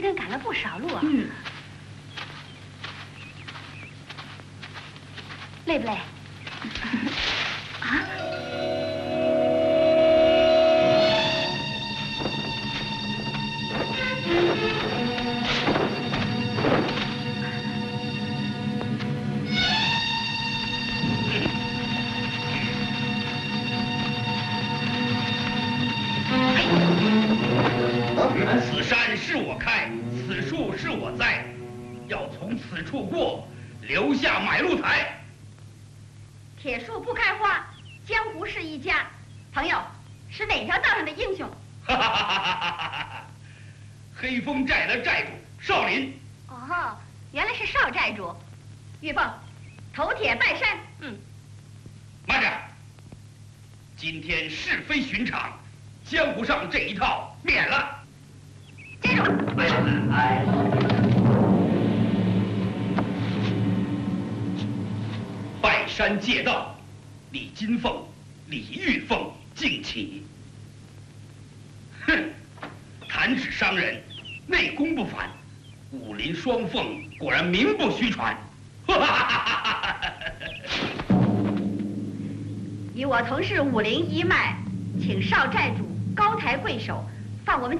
今天赶了不少路啊。嗯，累不累？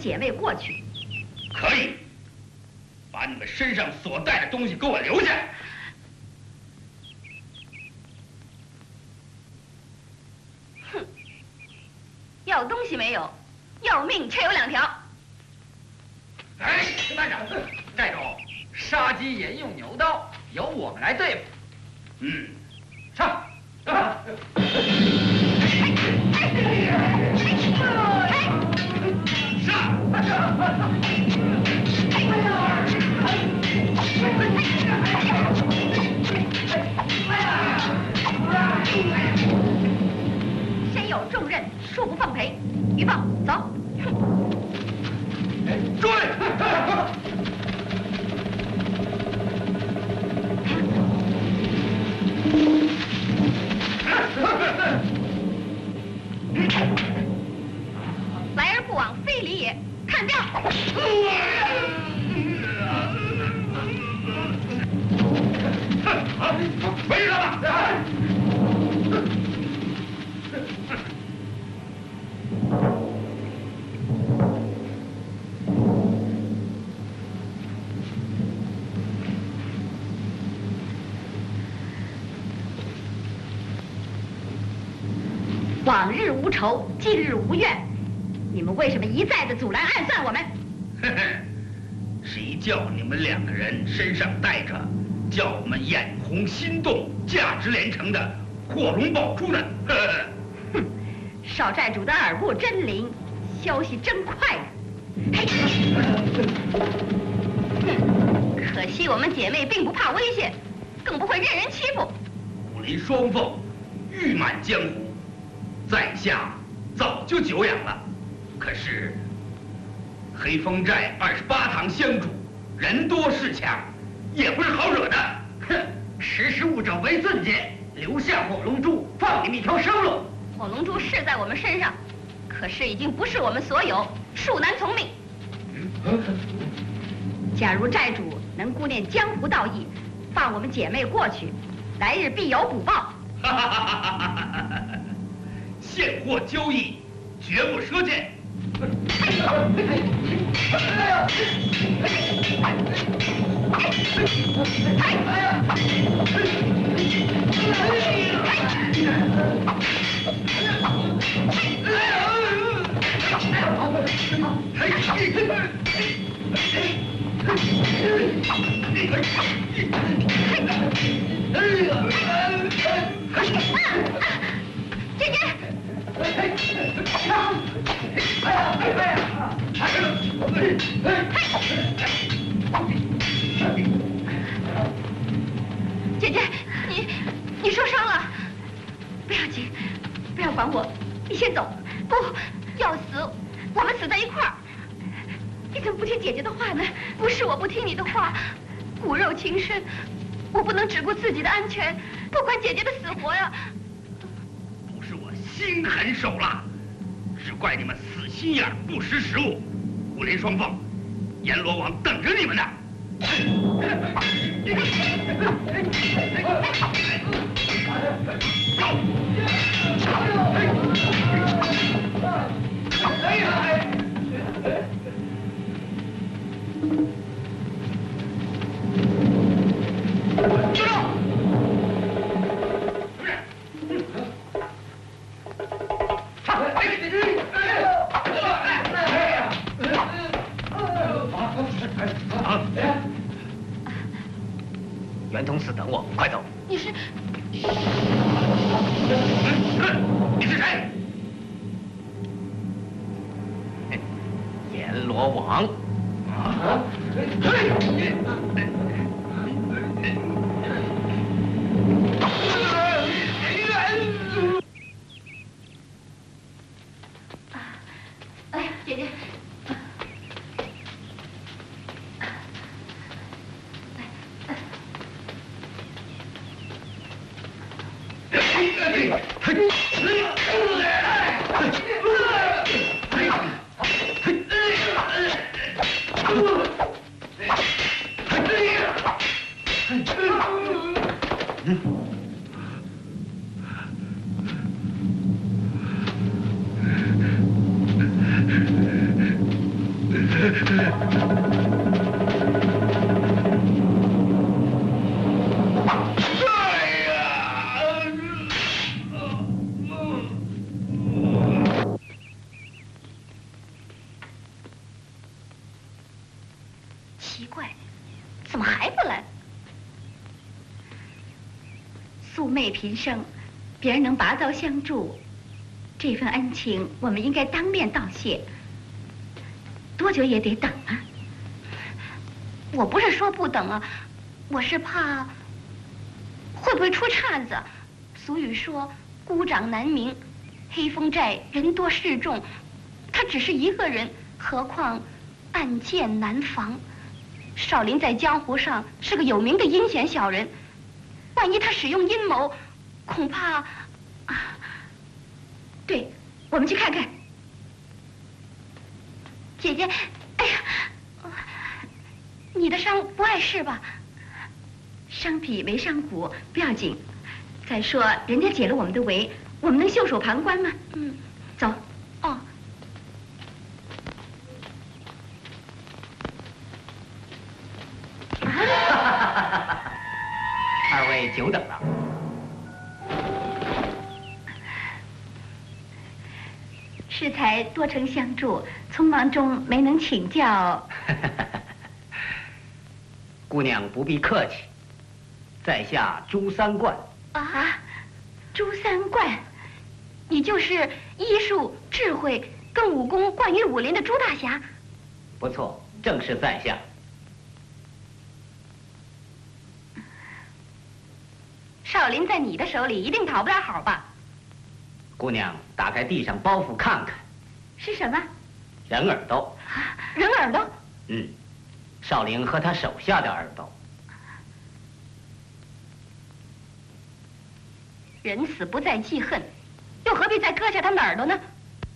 姐妹过去。于凤，走。追！无仇，今日无怨，你们为什么一再的阻拦暗算我们？嘿嘿，谁叫你们两个人身上带着叫我们眼红心动、价值连城的火龙宝珠呢？呵呵哼，少寨主的耳目真灵，消息真快呀！嘿，哼，可惜我们姐妹并不怕危险，更不会任人欺负。武林双凤誉满江湖，在下早就久仰了。可是黑风寨二十八堂香主人多势强，也不是好惹的。哼，识时务者为俊杰，留下火龙珠，放你们一条生路。火龙珠是在我们身上，可是已经不是我们所有，恕难从命。假如寨主能顾念江湖道义，放我们姐妹过去，来日必有补报。现货交易，绝不赊钱。姐姐。姐姐，你你受伤了，不要紧，不要管我，你先走。不要死，我们死在一块儿。你怎么不听姐姐的话呢？不是我不听你的话，骨肉情深，我不能只顾自己的安全，不管姐姐的死活呀。心狠手辣，只怪你们死心眼，不识时务。武林双凤，阎罗王等着你们呢。袁通寺等我，快走！你是？你是谁？阎罗王。啊！奇素昧平生，别人能拔刀相助，这份恩情我们应该当面道谢。多久也得等啊！我不是说不等啊，我是怕会不会出岔子。俗语说“孤掌难鸣”，黑风寨人多势众，他只是一个人，何况暗箭难防。少林在江湖上是个有名的阴险小人，万一他使用阴谋，恐怕……啊，对，我们去看看。姐姐，哎呀，你的伤不碍事吧？伤脾没伤骨，不要紧。再说，人家解了我们的围，我们能袖手旁观吗？嗯，走。多承相助，匆忙中没能请教。姑娘不必客气，在下朱三冠。啊，朱三冠，你就是医术、智慧跟武功冠于武林的朱大侠。不错，正是在下。少林在你的手里一定讨不了好吧？姑娘，打开地上包袱看看，是什么？人耳朵。人耳朵？嗯，少林和他手下的耳朵。人死不再记恨，又何必再割下他们耳朵呢？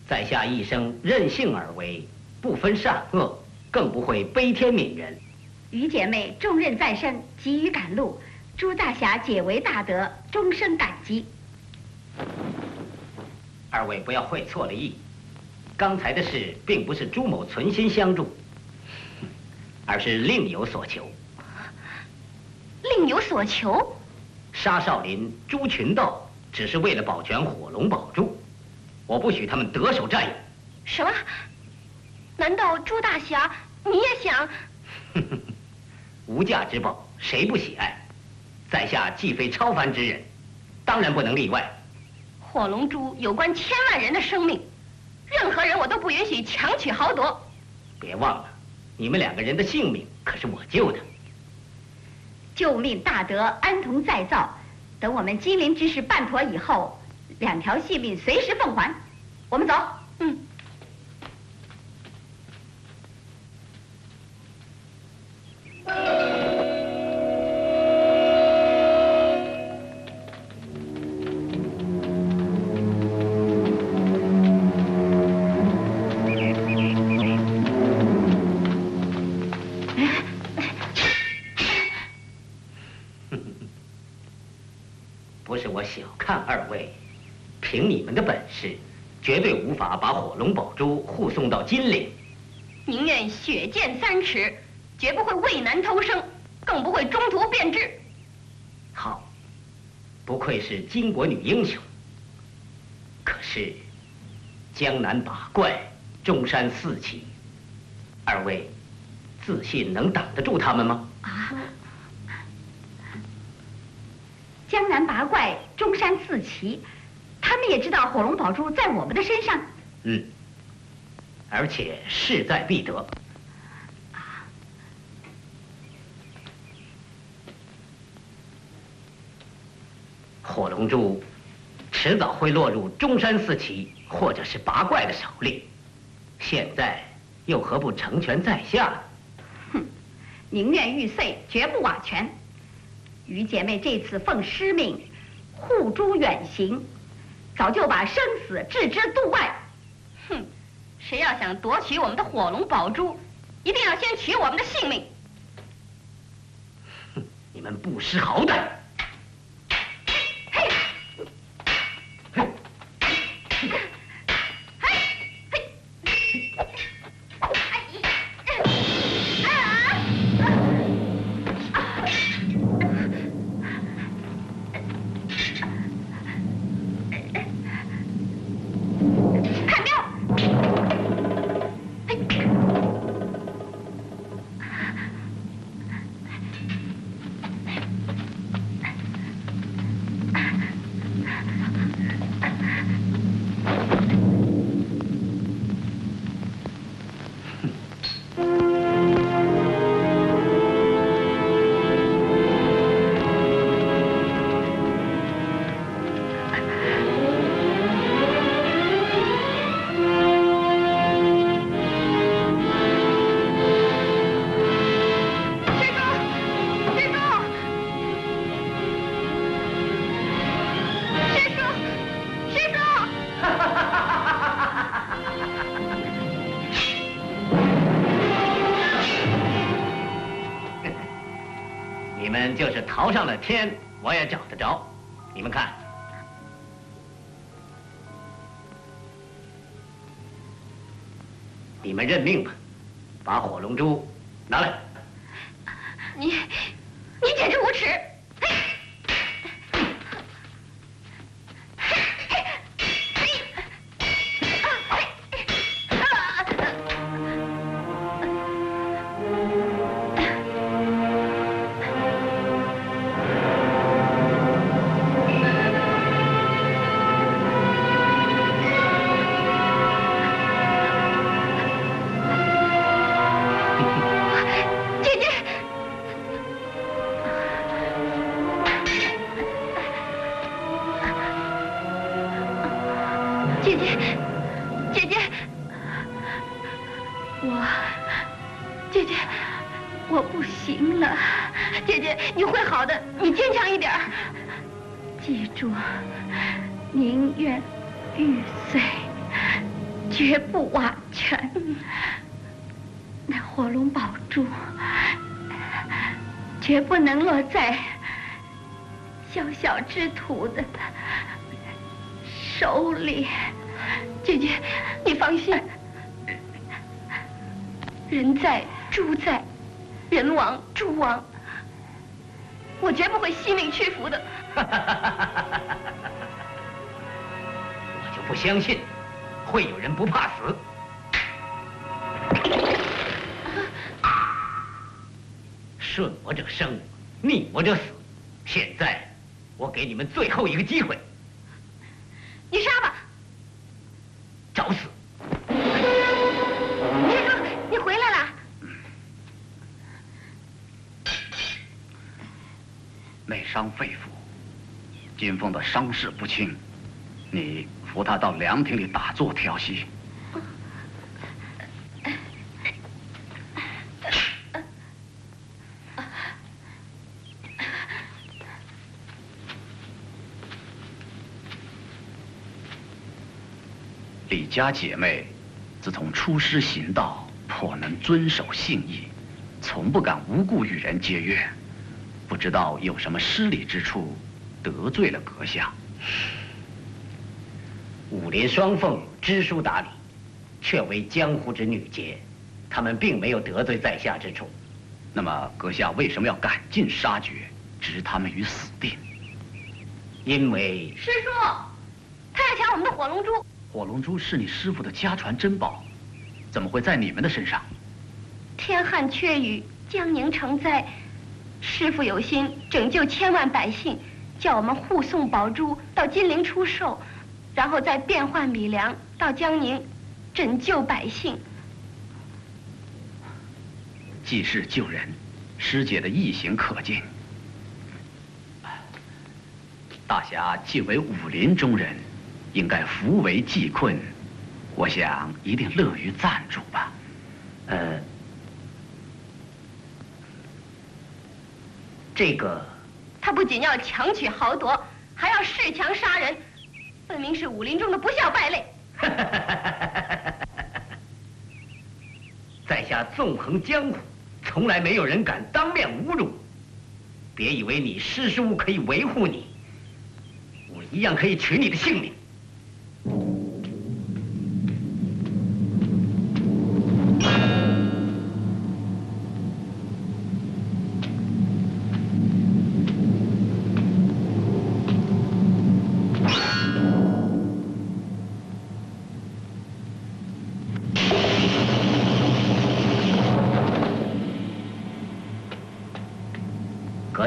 在下一生任性而为，不分善恶，更不会悲天悯人。于姐妹重任在身，急于赶路。朱大侠解围大德，终生感激。二位不要会错了意，刚才的事并不是朱某存心相助，而是另有所求。另有所求？杀少林、朱群道，只是为了保全火龙宝珠，我不许他们得手占有。什么？难道朱大侠你也想？无价之宝，谁不喜爱？在下既非超凡之人，当然不能例外。火龙珠有关千万人的生命，任何人我都不允许强取豪夺。别忘了，你们两个人的性命可是我救的。救命大德，安同再造。等我们金陵之事办妥以后，两条性命随时奉还。我们走。嗯。位，绝对无法把火龙宝珠护送到金陵。宁愿血溅三尺，绝不会畏难偷生，更不会中途变质。好，不愧是巾帼女英雄。可是，江南八怪，中山四奇，二位自信能挡得住他们吗？啊！江南八怪，中山四奇，他们也知道火龙宝珠在我们的身上。嗯。而且势在必得。火龙珠迟早会落入中山四奇或者是八怪的手里，现在又何不成全在下？哼，宁愿玉碎，绝不瓦全。于姐妹这次奉师命护珠远行，早就把生死置之度外。哼。谁要想夺取我们的火龙宝珠，一定要先取我们的性命！哼，你们不识好歹！你们就是逃上了天，我也找得着。你们看，你们认命吧，把火龙珠拿来。你，你简直无耻！之伤势不轻，你扶他到凉亭里打坐调息。李家姐妹自从出师行道，颇能遵守信义，从不敢无故与人结怨。不知道有什么失礼之处，得罪了阁下。武林双凤知书达理，却为江湖之女杰，他们并没有得罪在下之处。那么阁下为什么要赶尽杀绝，置他们于死地？因为师叔，他要抢我们的火龙珠。火龙珠是你师傅的家传珍宝，怎么会在你们的身上？天旱缺雨，江宁成灾，师傅有心拯救千万百姓，叫我们护送宝珠到金陵出售。然后再变换米粮到江宁，拯救百姓。济世救人，师姐的义行可敬。大侠既为武林中人，应该扶危济困，我想一定乐于赞助吧。呃，这个，他不仅要强取豪夺，还要恃强杀人。分明是武林中的不孝败类。在下纵横江湖，从来没有人敢当面侮辱。别以为你师叔可以维护你，我一样可以取你的性命。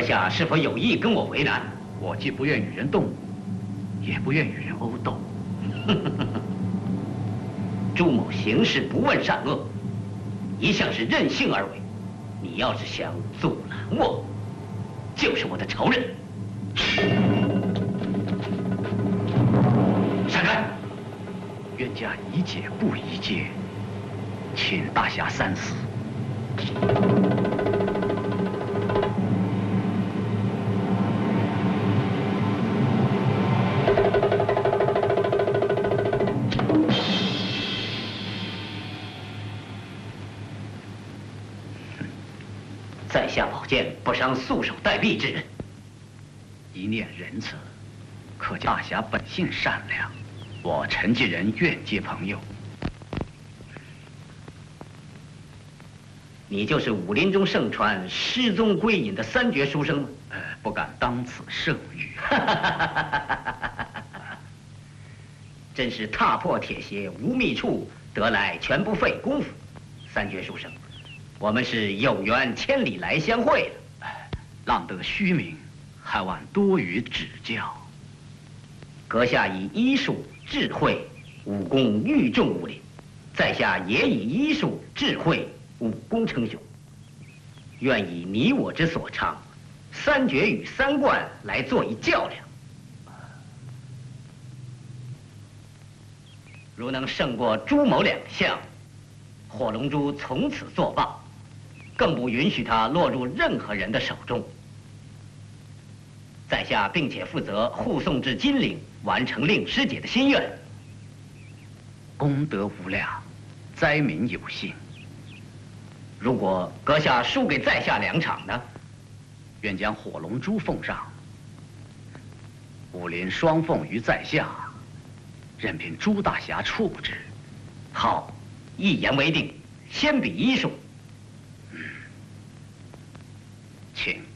下是否有意跟我为难？我既不愿与人动武，也不愿与人殴斗。朱某行事不问善恶，一向是任性而为。你要是想阻拦我，就是我的仇人。闪开！冤家宜解不宜结，请大侠三思。见不伤束手待毙之人，一念仁慈，可见大侠本性善良。我陈继仁愿结朋友。你就是武林中盛传失踪归隐的三绝书生吗？呃，不敢当此盛誉。真是踏破铁鞋无觅处，得来全不费工夫。三绝书生。我们是有缘千里来相会的，浪得虚名，还望多予指教。阁下以医术、智慧、武功御众武林，在下也以医术、智慧、武功称雄。愿以你我之所长，三绝与三冠来做一较量。如能胜过朱某两项，火龙珠从此作罢。更不允许他落入任何人的手中。在下并且负责护送至金陵，完成令师姐的心愿。功德无量，灾民有幸。如果阁下输给在下两场呢？愿将火龙珠奉上。武林双凤于在下，任凭朱大侠处置。好，一言为定。先比医术。请。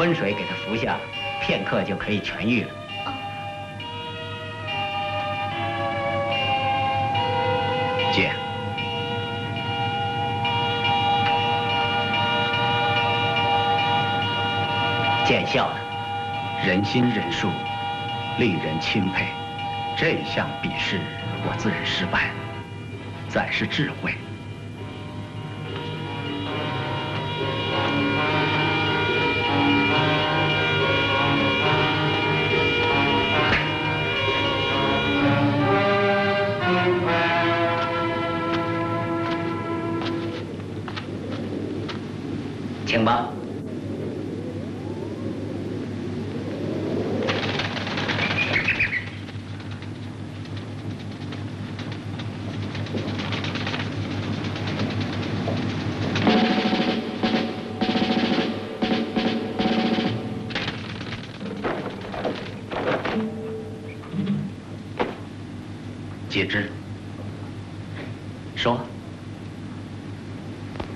温水给他服下，片刻就可以痊愈了。姐，见笑了。人心仁术，令人钦佩。这项比试我自认失败，再是智慧。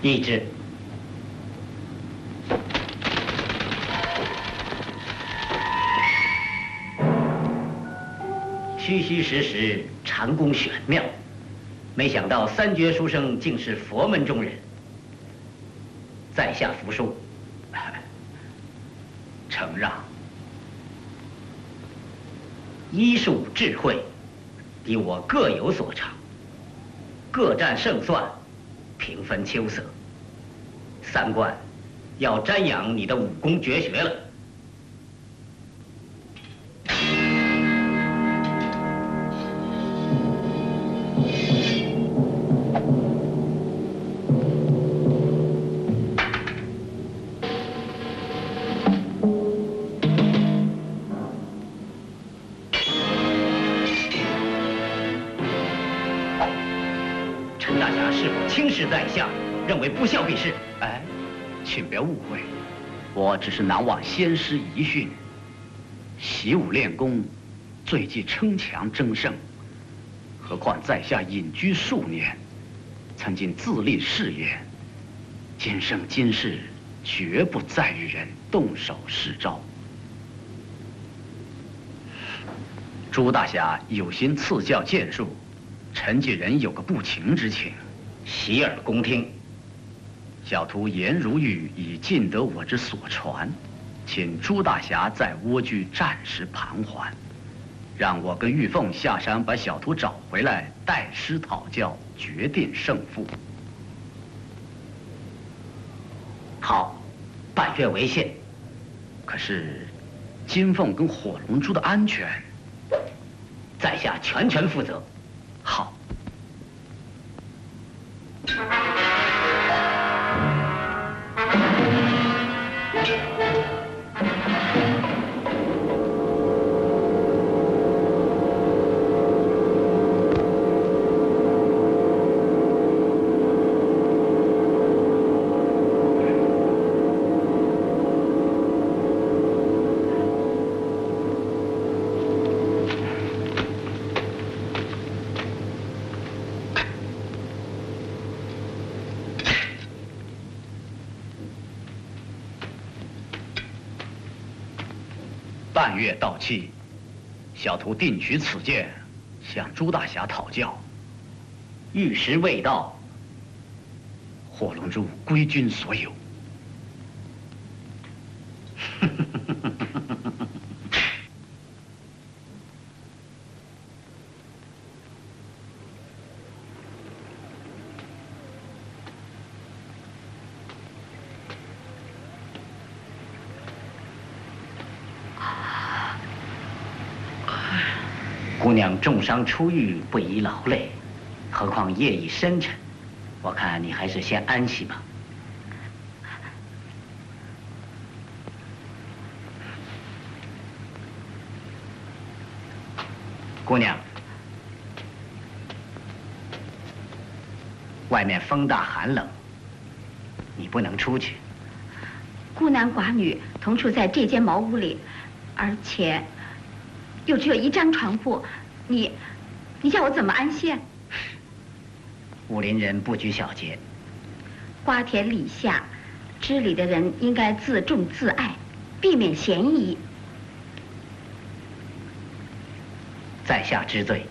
一只。虚虚实实，禅功玄妙，没想到三绝书生竟是佛门中人。在下服输，承让。医术智慧，你我各有所长，各占胜算，平分秋色。三观，要瞻仰你的武功绝学了。先师遗训，习武练功，最忌称强争胜。何况在下隐居数年，曾经自立事业，今生今世绝不再与人动手试招。朱大侠有心赐教剑术，陈继仁有个不情之请，洗耳恭听。小徒颜如玉已尽得我之所传，请朱大侠在蜗居暂时盘桓，让我跟玉凤下山把小徒找回来，代师讨教，决定胜负。好，半月为限。可是，金凤跟火龙珠的安全，在下全权负责。好。月到期，小徒定取此剑，向朱大侠讨教。玉石未到，火龙珠归君所有。姑姑娘重伤初愈，不宜劳累，何况夜已深沉，我看你还是先安息吧。姑娘，外面风大寒冷，你不能出去。孤男寡女同处在这间茅屋里，而且又只有一张床铺。你，你叫我怎么安歇？武林人不拘小节，瓜田李下，知礼的人应该自重自爱。避免嫌疑。在下知罪。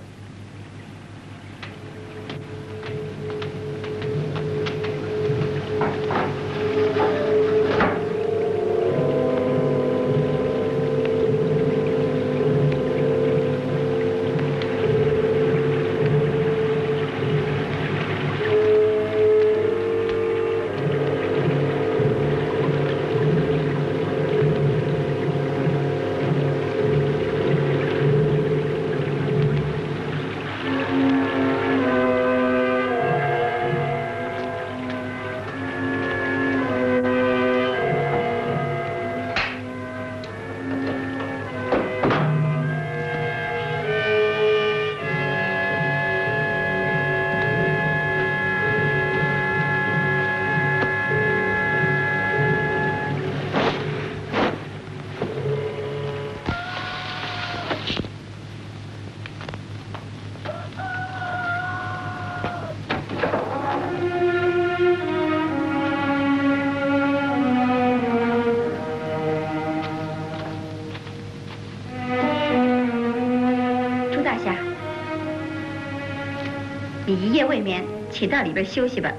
未眠，请到里边休息吧。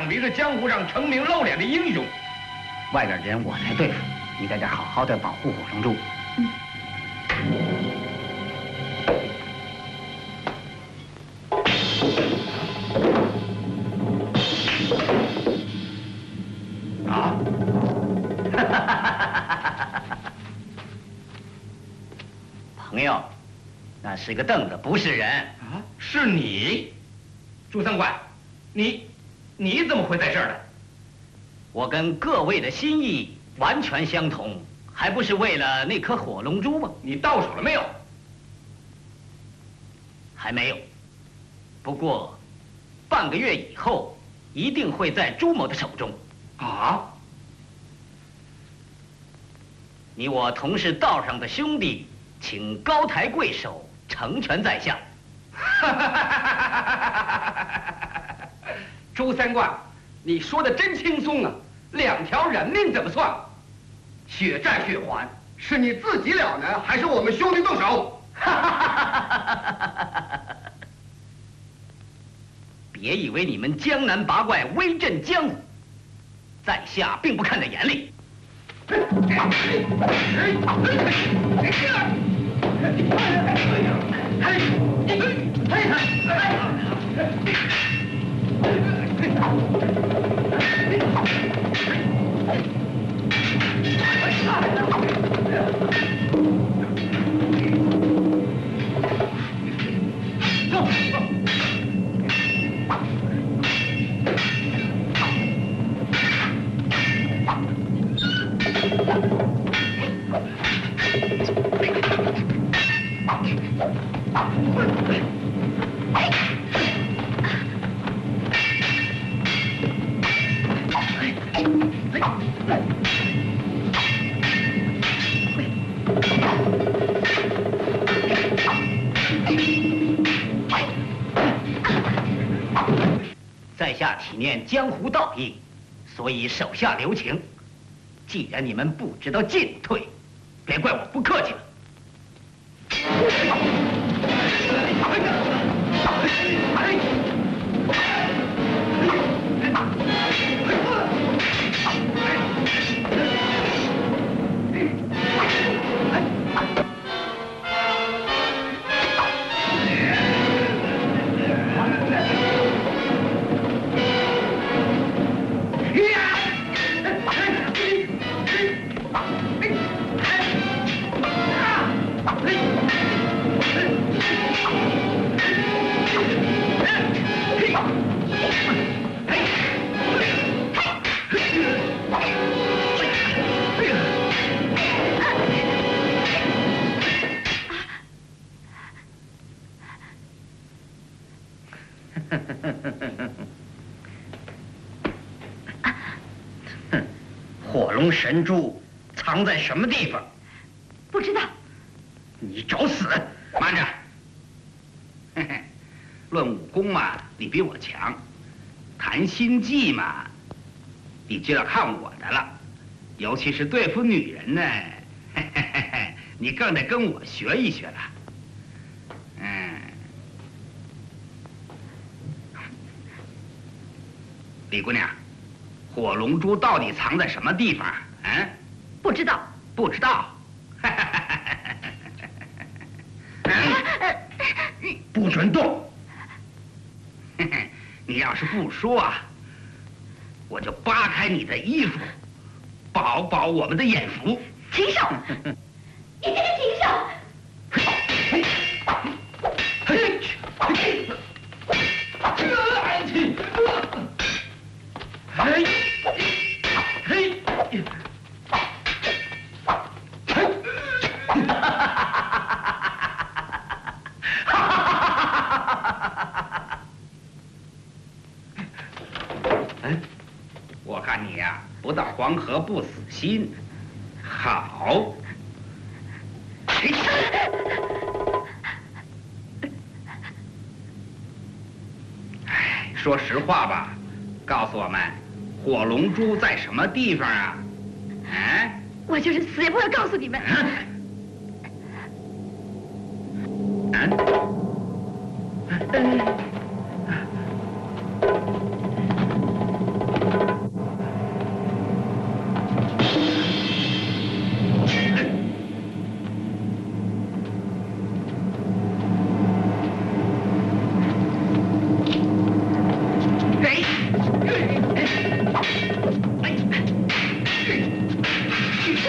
想必是江湖上成名露脸的英雄。外边的人我来对付，你在这好好的保护火龙珠。啊！朋友，那是个凳子，不是人。啊，是你，朱三怪，你，你怎么会在这儿呢？我跟各位的心意完全相同，还不是为了那颗火龙珠吗？你到手了没有？还没有。不过，半个月以后，一定会在朱某的手中。啊！你我同是道上的兄弟，请高抬贵手，成全在下。周三怪，你说的真轻松啊！两条人命怎么算？血债血还，是你自己了呢，还是我们兄弟动手？别以为你们江南八怪威震江湖，在下并不看在眼里。在江湖道义，所以手下留情。既然你们不知道进退，神珠藏在什么地方？不知道。你找死！慢着。嘿嘿，论武功嘛，你比我强；谈心计嘛，你就要看我的了。尤其是对付女人呢，嘿嘿嘿你更得跟我学一学了。嗯，李姑娘，火龙珠到底藏在什么地方？嗯，不知道。不知道。不准动！你要是不说啊，我就扒开你的衣服，饱饱我们的眼福。停手！黄河不死心，好。哎，说实话吧，告诉我们，火龙珠在什么地方啊？哎，我就是死也不会告诉你们。嗯。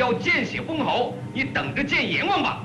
要见血封喉，你等着见阎王吧！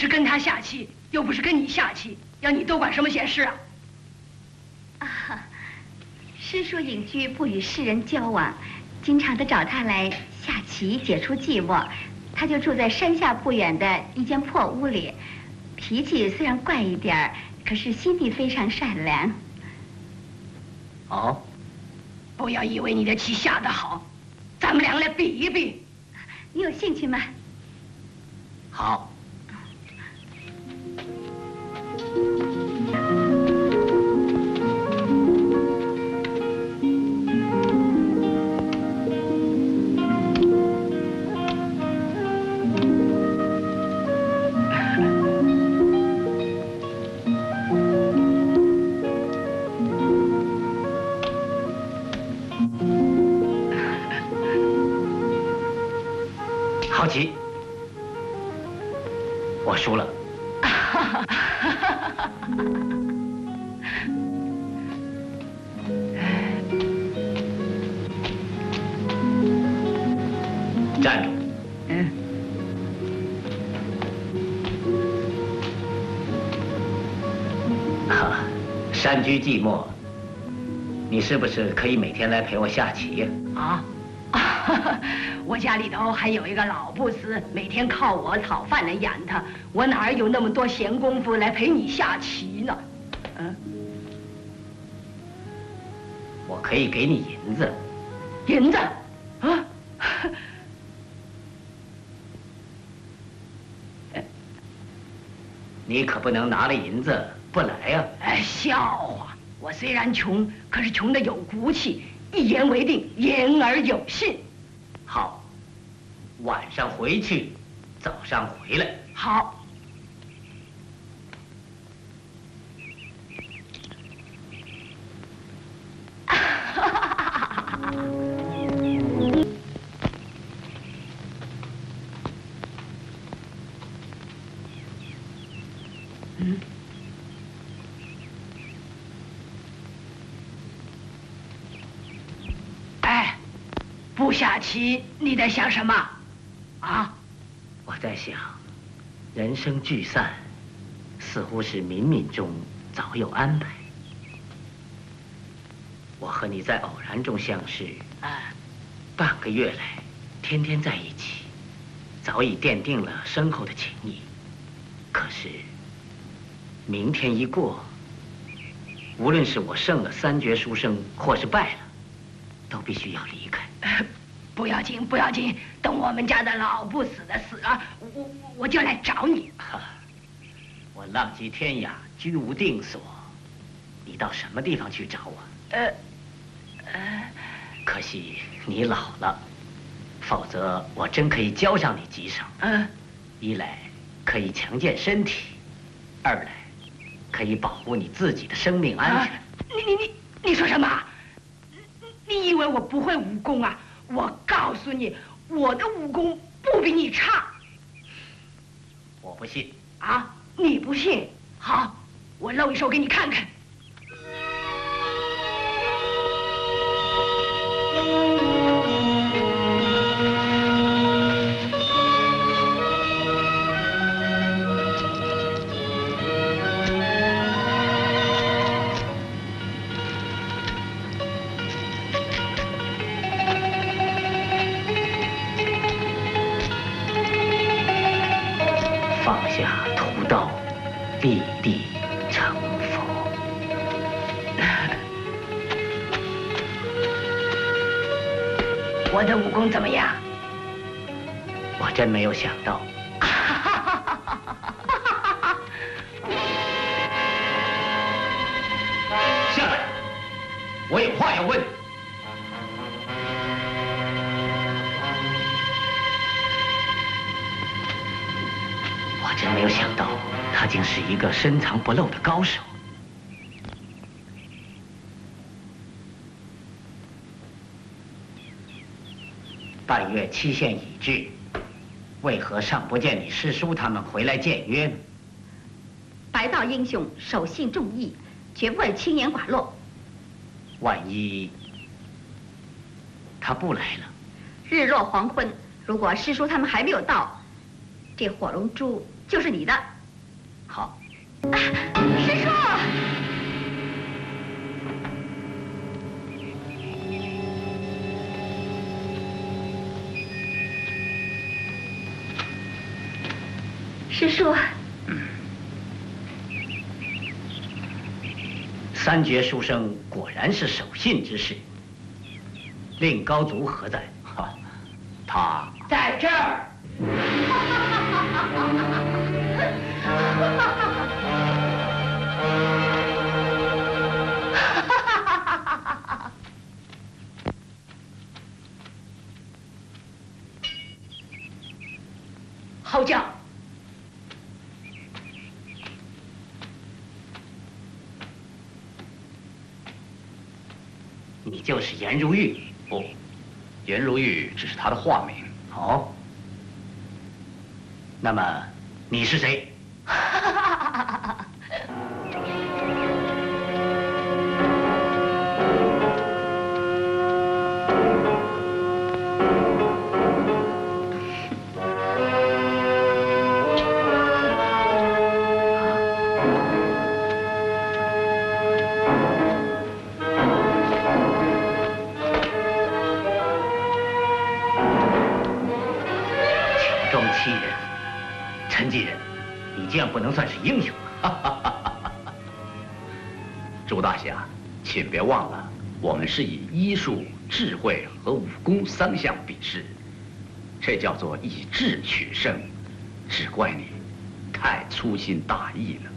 是跟他下棋，又不是跟你下棋，要你多管什么闲事啊？啊，师叔隐居不与世人交往，经常的找他来下棋解除寂寞。他就住在山下不远的一间破屋里，脾气虽然怪一点儿，可是心地非常善良。哦，不要以为你的棋下得好，咱们两个来比一比。你有兴趣吗？居寂寞，你是不是可以每天来陪我下棋呀？啊，我家里头还有一个老不死，每天靠我讨饭来养他，我哪有那么多闲工夫来陪你下棋呢？嗯，我可以给你银子。银子？啊？你可不能拿了银子。不来呀！哎，笑话！我虽然穷，可是穷的有骨气，一言为定，言而有信。好，晚上回去，早上回来。好。下棋，你在想什么？啊？我在想，人生聚散，似乎是冥冥中早有安排。我和你在偶然中相识，啊半个月来，天天在一起，早已奠定了深厚的情谊。可是，明天一过，无论是我胜了三绝书生，或是败了，都必须要离开。不要紧，不要紧，等我们家的老不死的死了，我我就来找你。我浪迹天涯，居无定所，你到什么地方去找我？呃，呃，可惜你老了，否则我真可以教上你几手。嗯，一来可以强健身体，二来可以保护你自己的生命安全。你你你你说什么？你以为我不会武功啊？我告诉你，我的武功不比你差。我不信。啊？你不信？好，我露一手给你看看。怎么样？我真没有想到。下来，我有话要问。我真没有想到，他竟是一个深藏不露的高手。半月期限已至，为何尚不见你师叔他们回来见约呢？白道英雄守信重义，绝不会轻言寡落。万一他不来了？日落黄昏，如果师叔他们还没有到，这火龙珠就是你的。好。师叔。师叔，三绝书生果然是守信之士。令高祖何在？哈，他在这儿。是颜如玉？不，颜如玉只是他的化名。好，那么你是谁？慧和武功三项比试，这叫做以智取胜。只怪你太粗心大意了。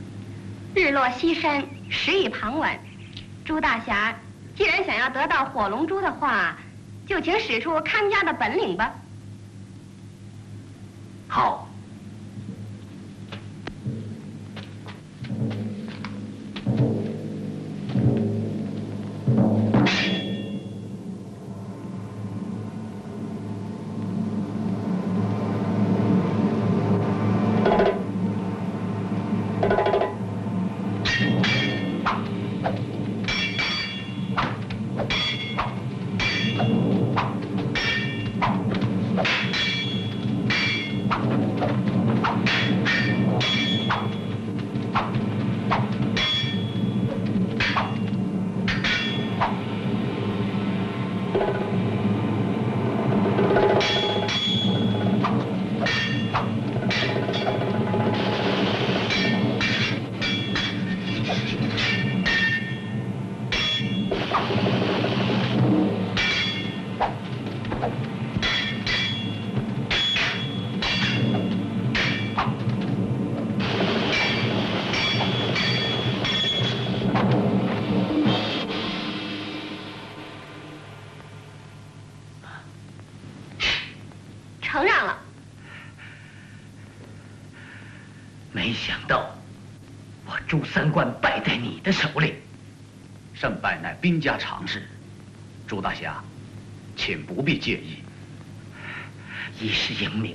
日落西山，时已傍晚。朱大侠，既然想要得到火龙珠的话，就请使出看家的本领吧。好。胜败乃兵家常事，朱大侠，请不必介意。一世英明，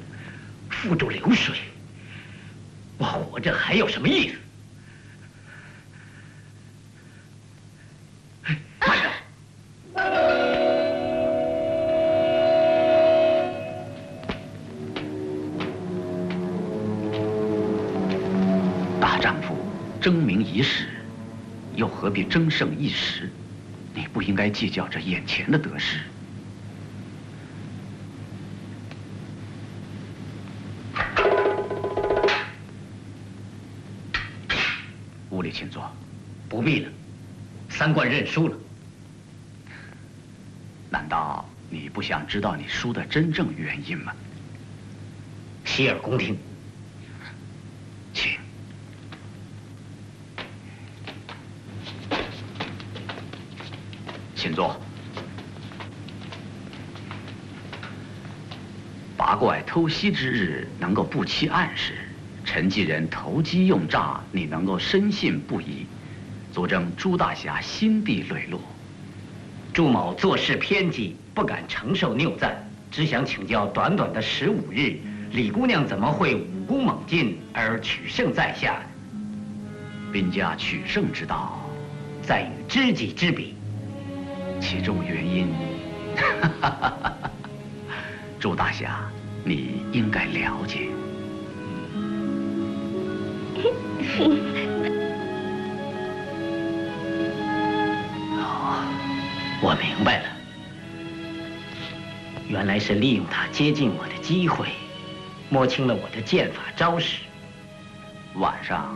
计较着眼前的得失。屋里请坐。不必了，三观认输了。难道你不想知道你输的真正原因吗？洗耳恭听。请坐。八怪偷袭之日，能够不期暗示；陈继仁投机用诈，你能够深信不疑，足证朱大侠心地磊落。朱某做事偏激，不敢承受谬赞，只想请教：短短的十五日，李姑娘怎么会武功猛进而取胜在下？兵家取胜之道，在于知己知彼。其中原因，朱大侠，你应该了解。哦，我明白了，原来是利用他接近我的机会，摸清了我的剑法招式。晚上，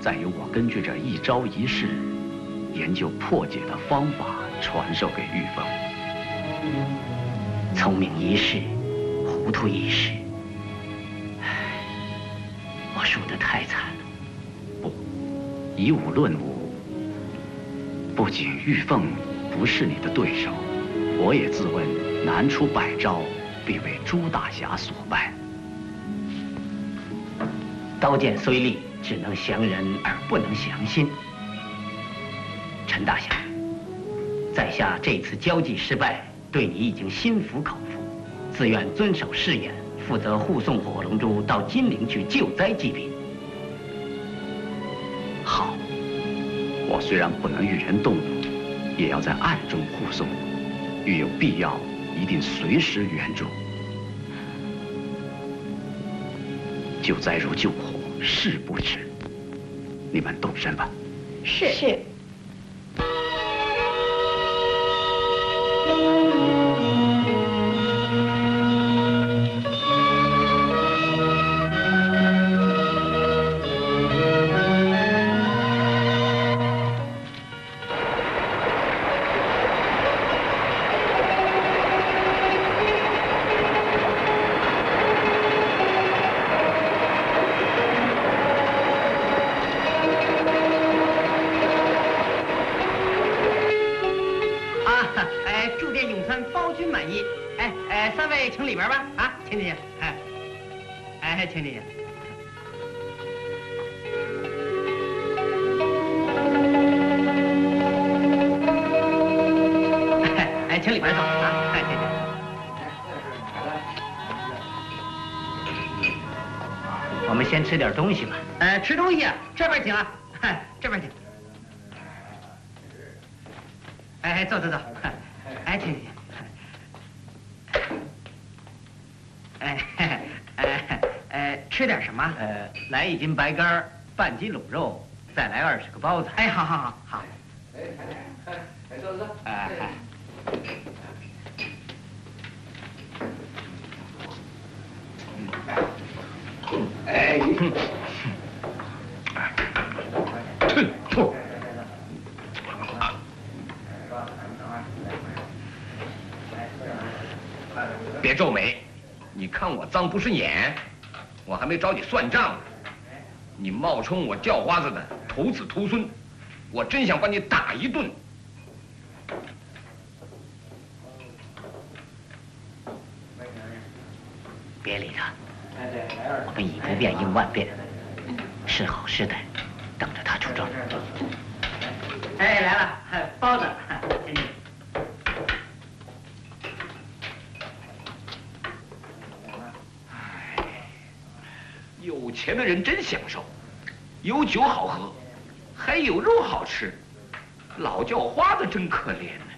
再由我根据这一招一式，研究破解的方法，传授给玉凤。聪明一世，糊涂一世。唉，我输得太惨了。不，以武论武，不仅玉凤不是你的对手，我也自问难出百招，必为朱大侠所败。刀剑虽利，只能降人而不能降心。陈大侠，在下这次交际失败，对你已经心服口服，自愿遵守誓言，负责护送火龙珠到金陵去救灾济贫。好，我虽然不能与人动武，也要在暗中护送，遇有必要，一定随时援助。救灾如救火，事不迟。你们动身吧。是是。包君满意。哎哎，三位请里边吧，啊，请进去。哎，哎，请进去。哎哎，请里边坐啊，哎，请进。我们先吃点东西吧。哎，吃东西啊，这边请啊，哎，这边请。哎哎，坐坐坐，哎，请请。哎哎哎哎，吃点什么？呃，来一斤白干，半斤卤肉，再来二十个包子。哎，好好好好。哎，坐坐。哎哎。哎，吐。别皱眉，你看我脏不顺眼，我还没找你算账呢。你冒充我叫花子的徒子徒孙，我真想把你打一顿。别理他，我们以不变应万变，是好是歹，等着他出招。哎，来了，包子，请你。有钱的人真享受，有酒好喝，还有肉好吃。老叫花子真可怜呢，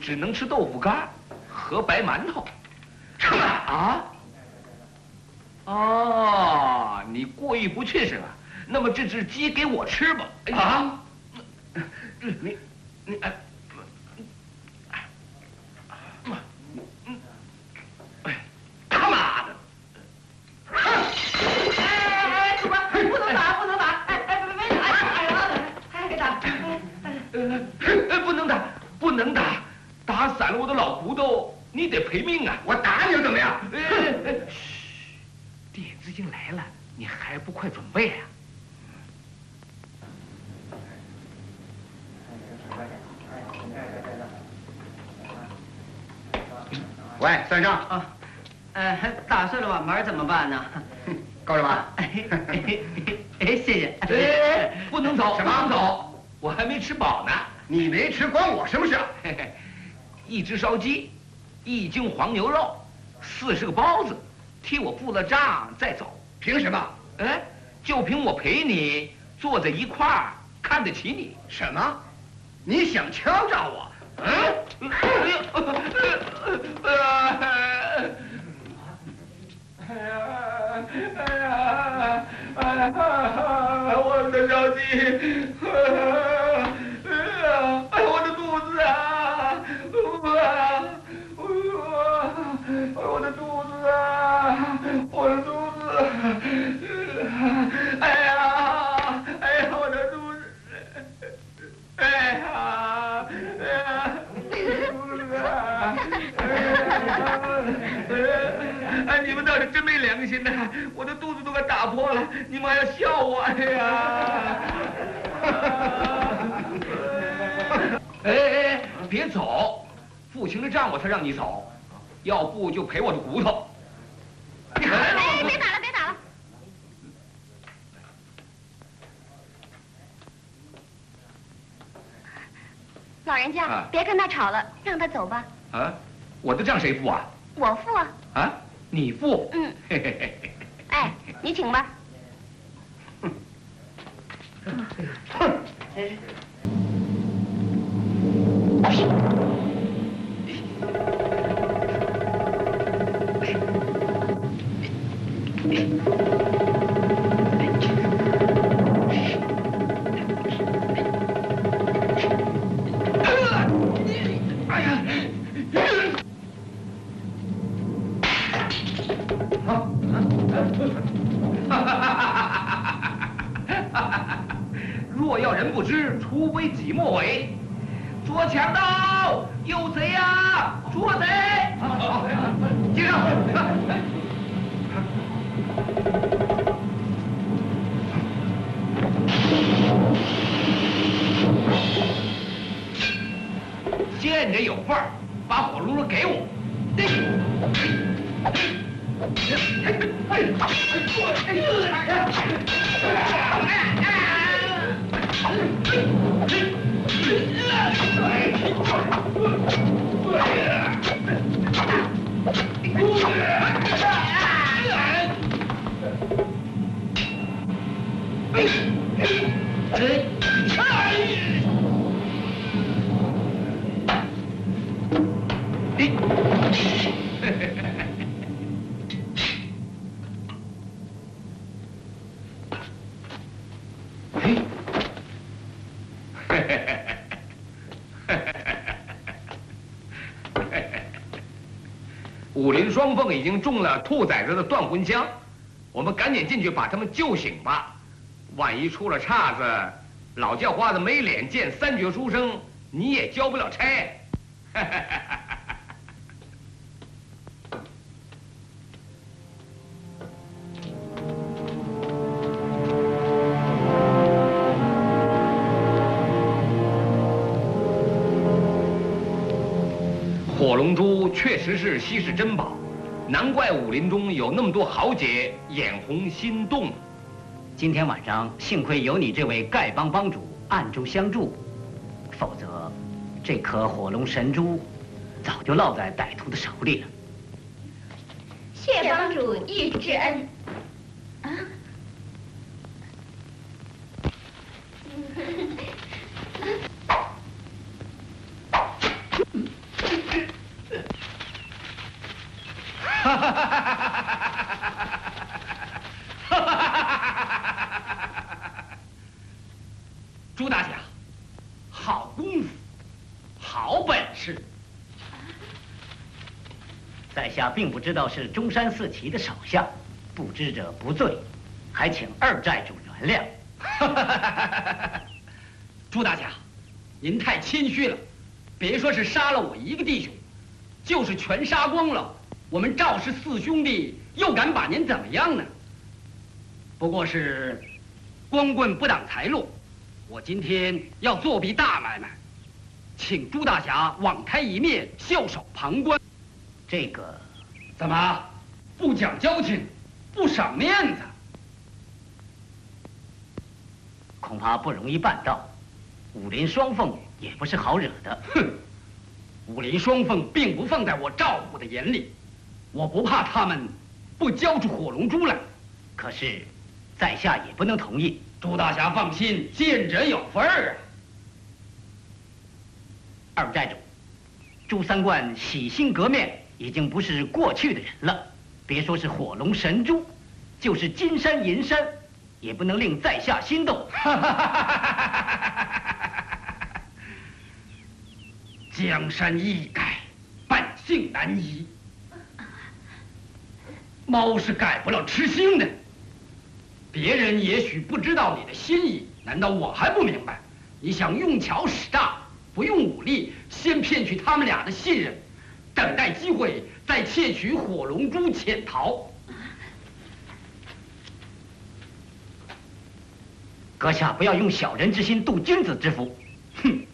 只能吃豆腐干和白馒头。啊？哦，你过意不去是吧？那么这只鸡给我吃吧。啊？你你哎。不能打，打散了我的老骨头，你得赔命啊！我打你又怎么样？嘘，点子已经来了，你还不快准备啊？喂，算账啊，呃，打碎了碗盘怎么办呢？够了吧？哎，谢谢。哎，不能走，不能走，我还没吃饱呢。你没吃，关我什么事？嘿嘿，一只烧鸡，一斤黄牛肉，四十个包子，替我付了账再走。凭什么？哎，就凭我陪你坐在一块儿，看得起你。什么？你想敲诈我？嗯？哎呀，哎呀，哎呀，哎呀，哎呀，我的烧鸡，哎我的肚子啊，我的肚子，哎呀，哎呀，我的肚子，哎呀，哎呀，肚子啊，哎，你们倒是真没良心呐！我的肚子都快打破了，你们还要笑我，哎呀！哎哎哎，别走，付清了账我才让你走，要不就赔我的骨头。你还哎，别打了，别打了！老人家啊，别跟他吵了，让他走吧。啊，我的账谁付啊？我付啊。啊，你付？嗯。嘿嘿嘿嘿。哎，你请吧。哎呀！若若要人不知，除非己莫为。捉强盗有贼呀！捉贼！接上。得有份儿，把火炉子给我。双凤已经中了兔崽子的断魂香，我们赶紧进去把他们救醒吧。万一出了岔子，老叫花子没脸见三绝书生，你也交不了差。火龙珠确实是稀世珍宝，难怪武林中有那么多豪杰眼红心动。今天晚上幸亏有你这位丐帮帮主暗中相助，否则这颗火龙神珠早就落在歹徒的手里了。谢帮主一之恩。啊？哈哈哈朱大侠，好功夫，好本事。在下并不知道是中山四旗的手下，不知者不罪，还请二寨主原谅。朱大侠，您太谦虚了，别说是杀了我一个弟兄，就是全杀光了。我们赵氏四兄弟又敢把您怎么样呢？不过是光棍不挡财路，我今天要做笔大买卖，请朱大侠网开一面，袖手旁观。这个怎么不讲交情，不赏面子？恐怕不容易办到。武林双凤也不是好惹的。哼，武林双凤并不放在我赵虎的眼里。我不怕他们不交出火龙珠来，可是在下也不能同意。朱大侠放心，见者有份儿啊。二寨主，朱三冠洗心革面，已经不是过去的人了。别说是火龙神珠，就是金山银山，也不能令在下心动。江山易改，本性难移。猫是改不了吃腥的。别人也许不知道你的心意，难道我还不明白？你想用巧使诈，不用武力，先骗取他们俩的信任，等待机会再窃取火龙珠潜逃。阁下不要用小人之心度君子之腹。哼！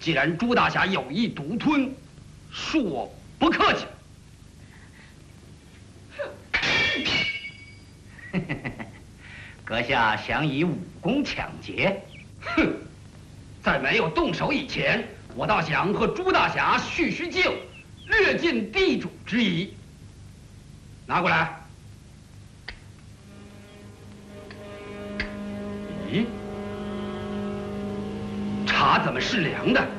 既然朱大侠有意独吞，恕我不客气。阁下想以武功抢劫？哼，在没有动手以前，我倒想和朱大侠叙叙旧，略尽地主之谊。拿过来。咦，茶怎么是凉的？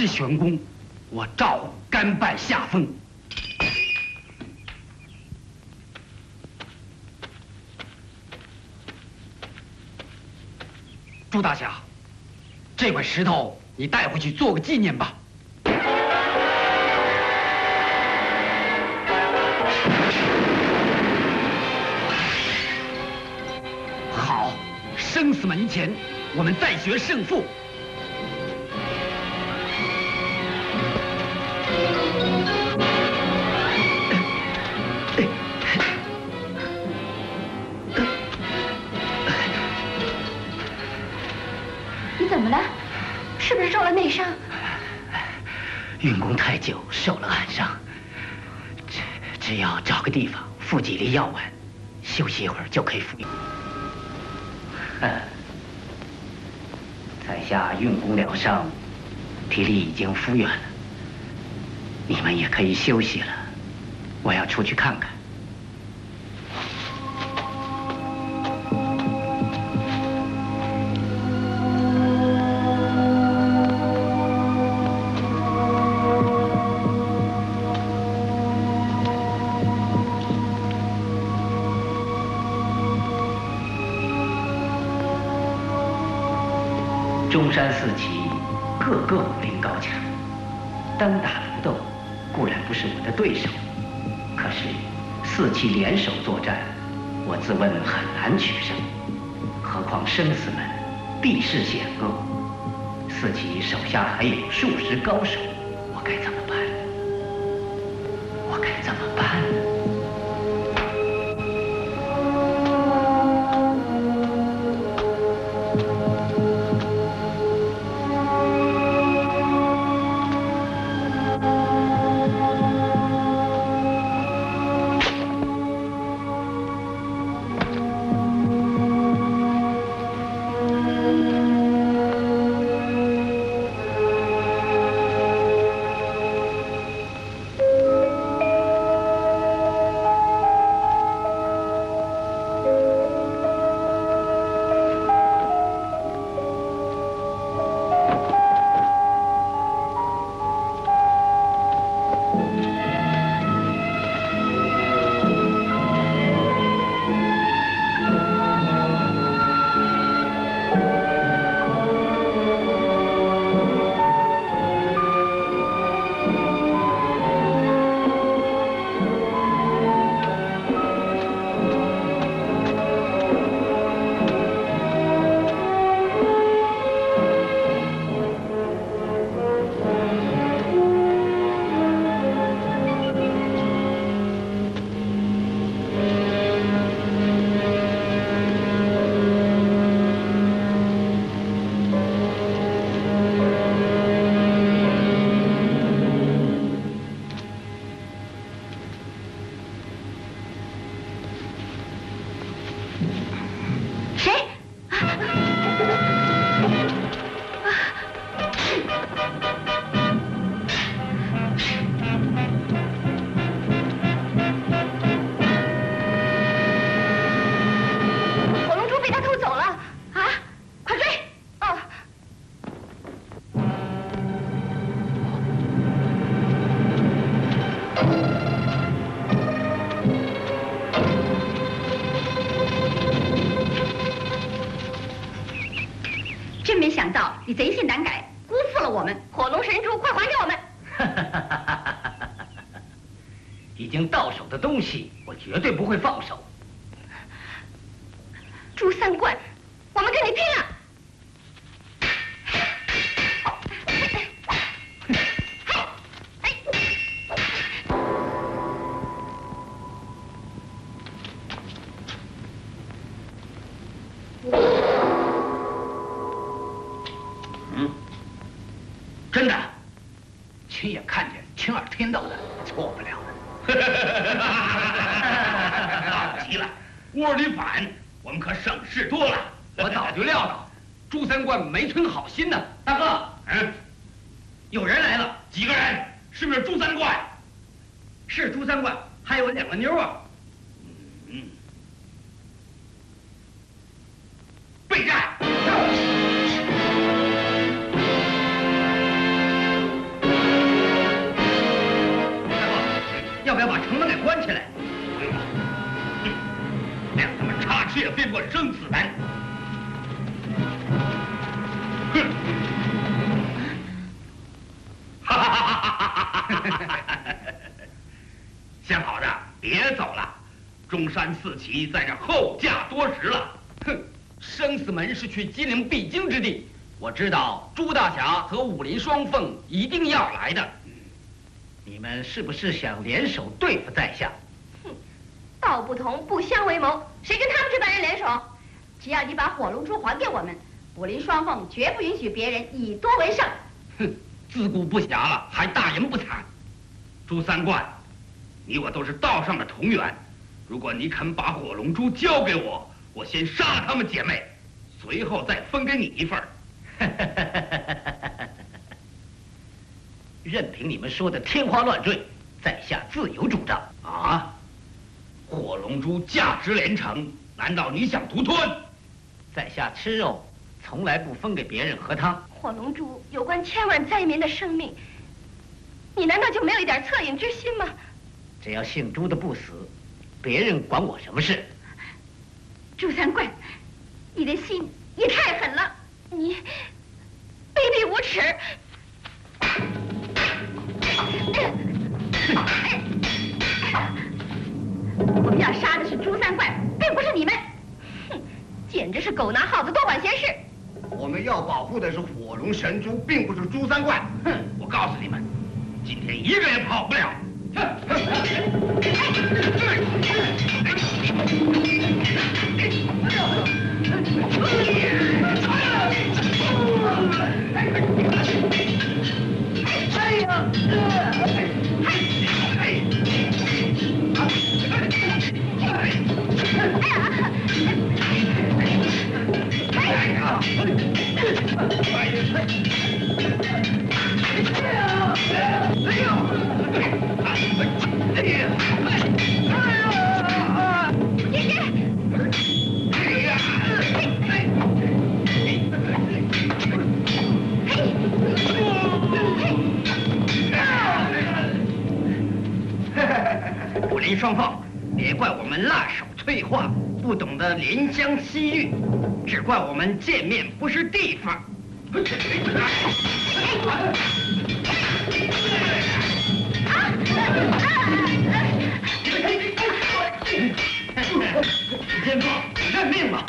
是玄功，我赵甘拜下风。朱大侠，这块石头你带回去做个纪念吧。好，生死门前，我们再决胜负。太久，受了暗伤。只只要找个地方敷几粒药丸，休息一会儿就可以服用。嗯，在下运功疗伤，体力已经复原了。你们也可以休息了，我要出去看看。生死门地势险恶，四旗手下还有数十高手，我该怎么办？我该怎么办中山四旗在这后驾多时了。哼，生死门是去金陵必经之地，我知道朱大侠和武林双凤一定要来的。你们是不是想联手对付在下？哼道不同不相为谋，谁跟他们这帮人联手？只要你把火龙珠还给我们，武林双凤绝不允许别人以多为胜。哼，自顾不暇了，还大言不惭。朱三冠，你我都是道上的同源，如果你肯把火龙珠交给我，我先杀了她们姐妹，随后再分给你一份儿。任凭你们说的天花乱坠，在下自有主张。啊！火龙珠价值连城，难道你想独吞？在下吃肉，从来不分给别人喝汤。火龙珠有关千万灾民的生命，你难道就没有一点恻隐之心吗？只要姓朱的不死，别人管我什么事？朱三怪，你的心也太狠了！你，卑鄙无耻！我们要杀的是朱三怪，并不是你们。哼，简直是狗拿耗子多管闲事。我们要保护的是火龙神珠，并不是朱三怪。哼，我告诉你们，今天一个也跑不了。Hey! 武林双凤，别怪我们辣手摧花，不懂得怜香惜玉，只怪我们见面不是地方。天放，认命吧！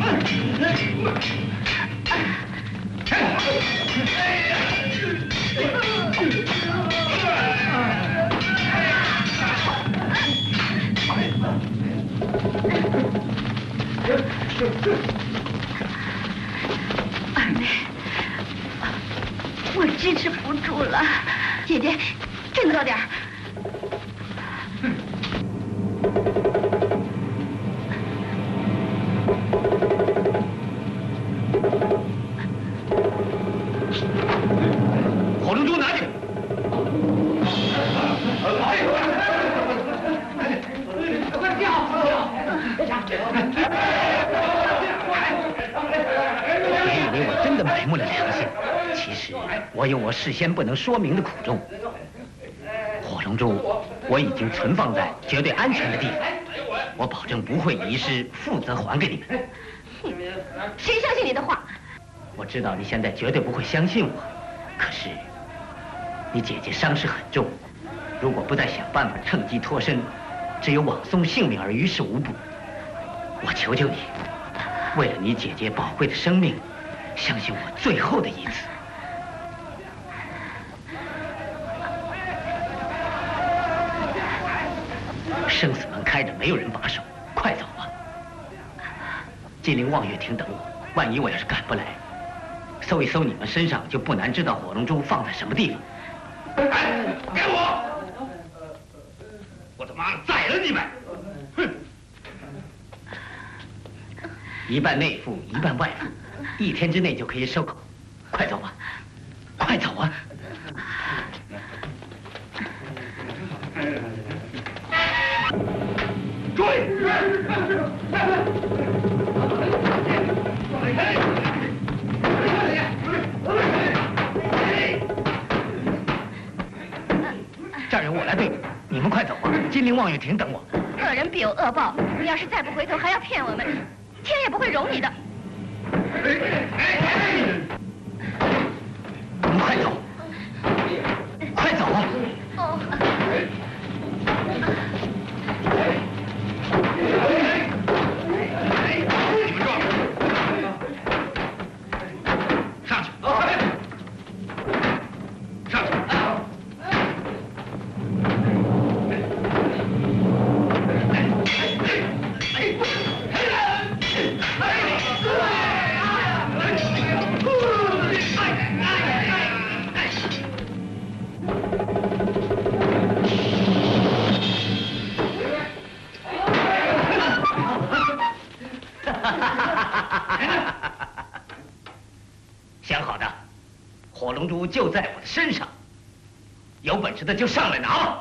二先不能说明的苦衷。火龙珠我已经存放在绝对安全的地方，我保证不会遗失，负责还给你们。谁相信你的话？我知道你现在绝对不会相信我，可是你姐姐伤势很重，如果不再想办法趁机脱身，只有枉送性命而于事无补。我求求你，为了你姐姐宝贵的生命，相信我最后的一次。没有人把守，快走吧。金陵望月亭等我，万一我要是赶不来，搜一搜你们身上，就不难知道火龙珠放在什么地方。哎，给我！我他妈宰了你们！哼！一半内附，一半外附，一天之内就可以收口。快走吧，快走啊！追！这儿有我来对付，你们快走吧，金陵望月亭等我。恶人必有恶报，你要是再不回头，还要骗我们，天也不会容你的。你们快走，快走就在我的身上，有本事的就上来拿吧。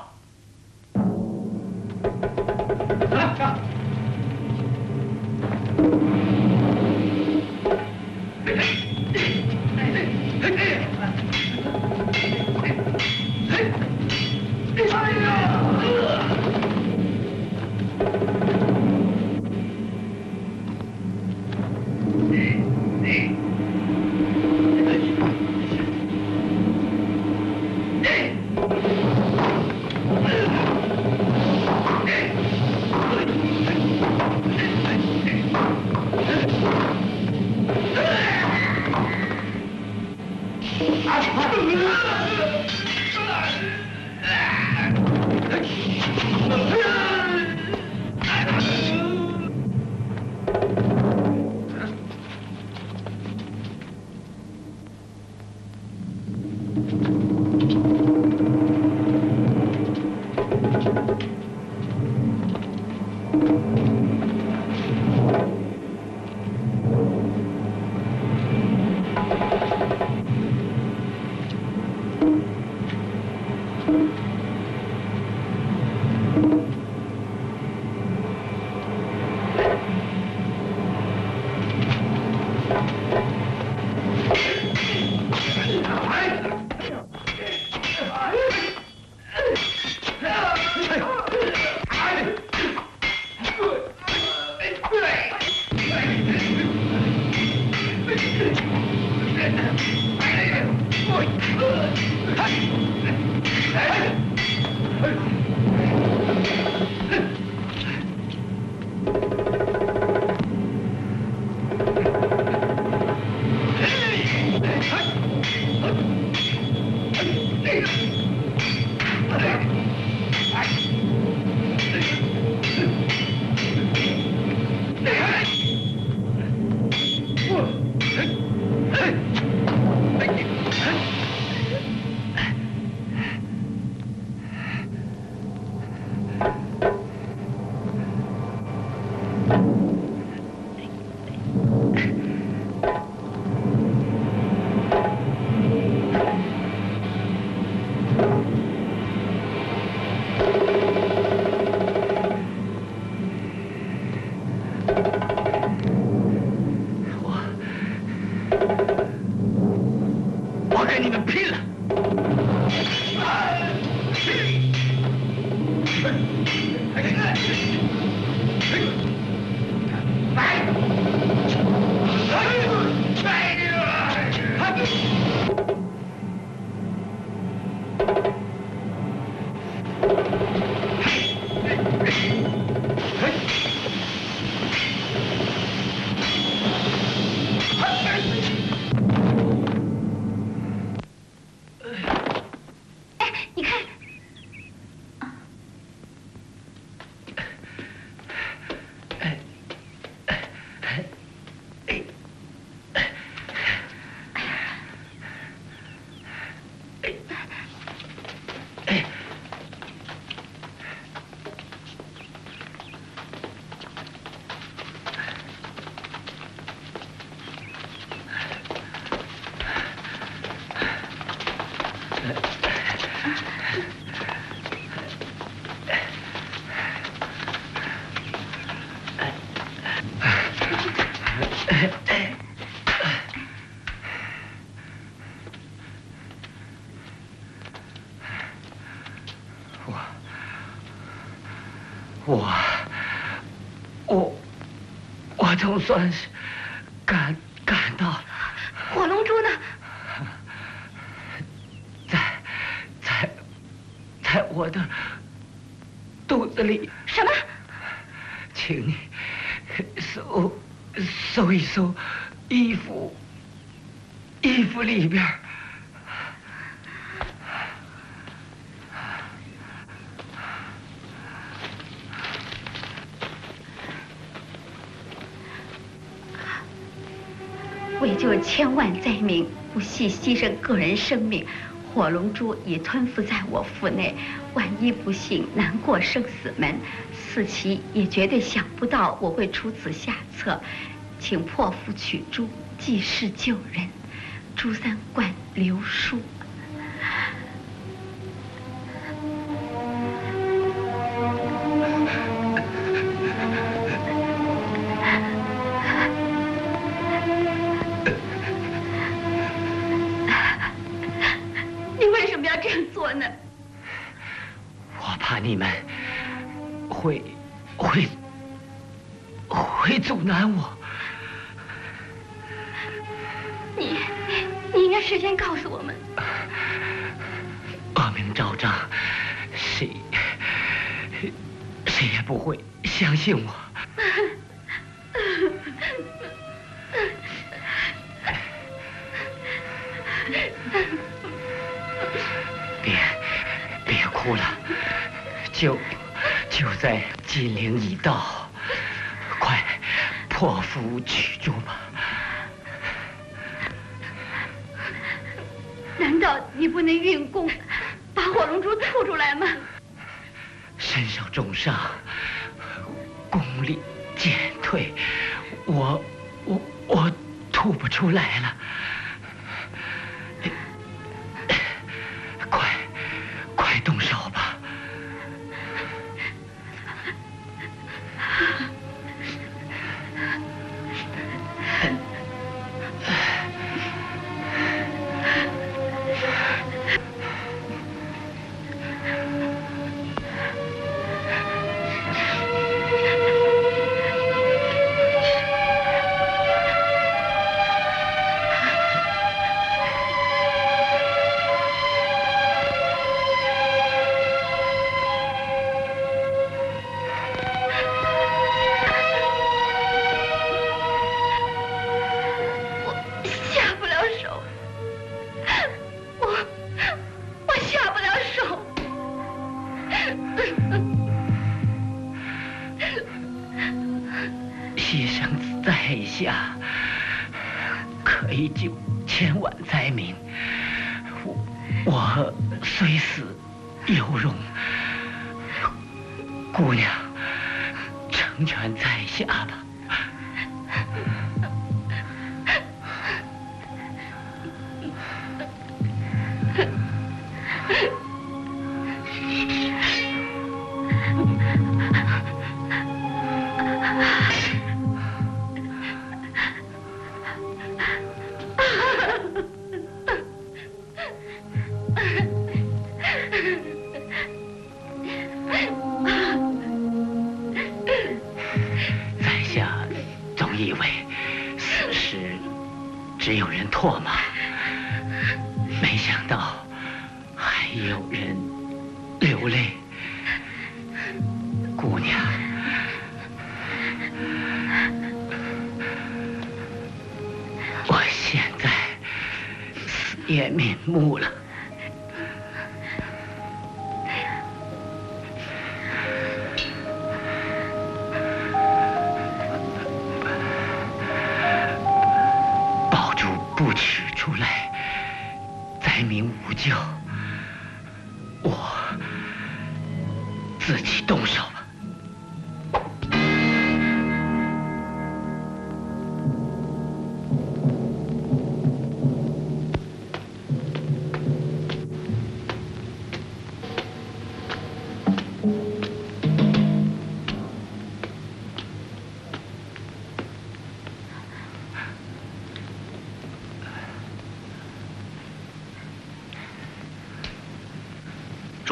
总算是赶赶到了，火龙珠呢？在在在我的肚子里，什么？请你搜搜一搜衣服，衣服里边为救千万灾民，不惜牺牲个人生命，火龙珠已吞服在我腹内。万一不幸难过生死门，四奇也绝对想不到我会出此下策。请破釜取珠，济世救人。朱三观刘书。我虽死犹荣。姑娘成全在下吧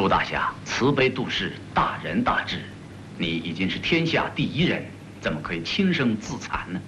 胡大侠慈悲度世大仁大智。你已经是天下第一人怎么可以轻生自残呢？